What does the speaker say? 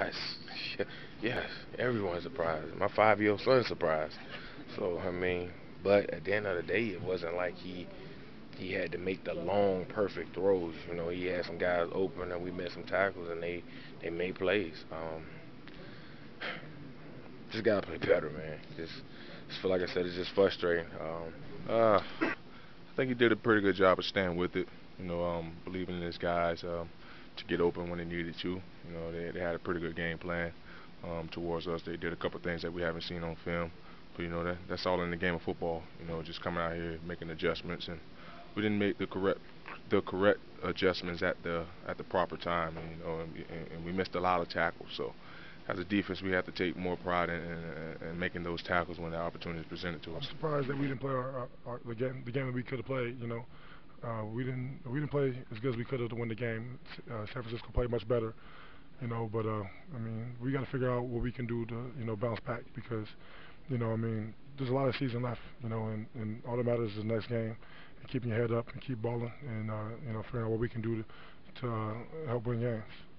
Yes, yes, everyone's surprised. My five-year-old son's surprised. So I mean, but at the end of the day, it wasn't like he he had to make the long, perfect throws. You know, he had some guys open, and we made some tackles, and they they made plays. Um, just gotta play better, man. Just, just feel like I said, it's just frustrating. Um, uh, I think he did a pretty good job of staying with it. You know, um, believing in his guys um, to get open when they needed to. You know, they, they had a pretty good game plan um, towards us. They did a couple things that we haven't seen on film. But you know that that's all in the game of football. You know, just coming out here making adjustments, and we didn't make the correct the correct adjustments at the at the proper time. And, you know, and, and we missed a lot of tackles. So as a defense, we have to take more pride in, in, in making those tackles when the opportunity is presented to us. I'm surprised that we didn't play our, our, our the game the game that we could have played. You know, uh, we didn't we didn't play as good as we could have to win the game. Uh, San Francisco played much better. You know, but uh, I mean, we got to figure out what we can do to you know bounce back because you know, I mean, there's a lot of season left. You know, and, and all that matters is the next game and keeping your head up and keep balling and uh, you know figuring out what we can do to, to uh, help win games.